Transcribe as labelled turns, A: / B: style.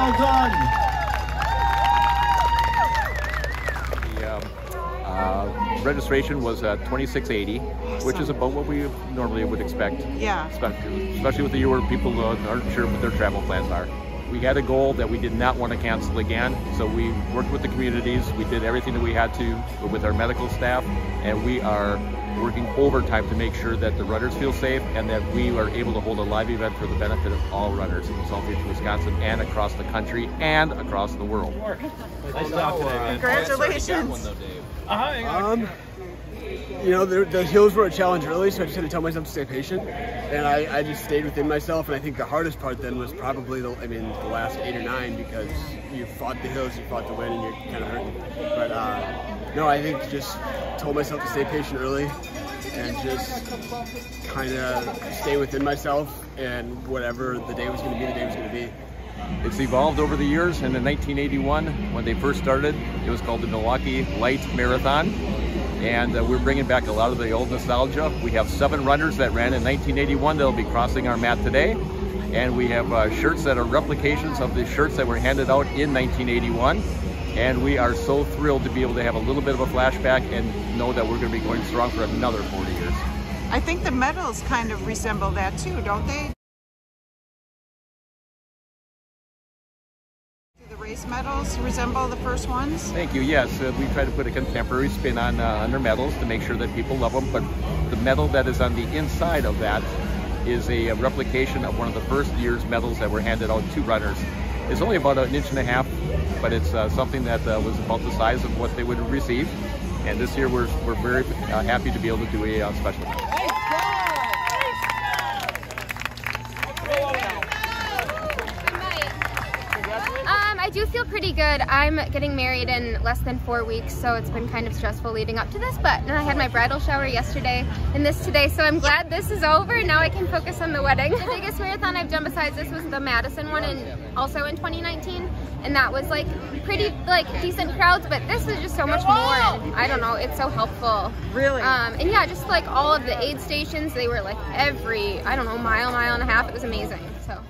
A: Marathon.
B: The um, uh, registration was at 2680, which is about what we normally would expect.
C: Yeah.
B: Especially, especially with the year where people uh, aren't sure what their travel plans are. We had a goal that we did not want to cancel again, so we worked with the communities. We did everything that we had to with our medical staff, and we are working overtime to make sure that the runners feel safe and that we are able to hold a live event for the benefit of all runners in Saltfish, Wisconsin, and across the country and across the world.
A: Nice job today, man.
C: Congratulations.
D: Um, you know, the, the hills were a challenge early, so I just had to tell myself to stay patient. And I, I just stayed within myself. And I think the hardest part then was probably, the, I mean, the last eight or nine because you fought the hills, you fought the wind, and you're kind of hurting. But uh, no, I think just told myself to stay patient early and just kind of stay within myself. And whatever the day was going to be, the day was going to be.
B: It's evolved over the years, and in 1981, when they first started, it was called the Milwaukee Light Marathon. And uh, we're bringing back a lot of the old nostalgia. We have seven runners that ran in 1981 that'll be crossing our mat today. And we have uh, shirts that are replications of the shirts that were handed out in 1981. And we are so thrilled to be able to have a little bit of a flashback and know that we're going to be going strong for another 40 years.
C: I think the medals kind of resemble that too, don't they? Do the race medals resemble the first ones?
B: Thank you. Yes, uh, we try to put a contemporary spin on, uh, on our medals to make sure that people love them. But the medal that is on the inside of that is a replication of one of the first year's medals that were handed out to runners. It's only about an inch and a half, but it's uh, something that uh, was about the size of what they would receive. And this year we're, we're very uh, happy to be able to do a uh, special.
E: Um, I do feel pretty good. I'm getting married in less than four weeks, so it's been kind of stressful leading up to this, but then I had my bridal shower yesterday and this today, so I'm glad this is over. Now I can focus on the wedding. The biggest marathon I've done besides this was the Madison one and also in 2019, and that was like pretty like decent crowds, but this is just so much more, and I don't know, it's so helpful.
C: Really?
E: Um, and yeah, just like all of the aid stations, they were like every, I don't know, mile, mile and a half. It was amazing, so.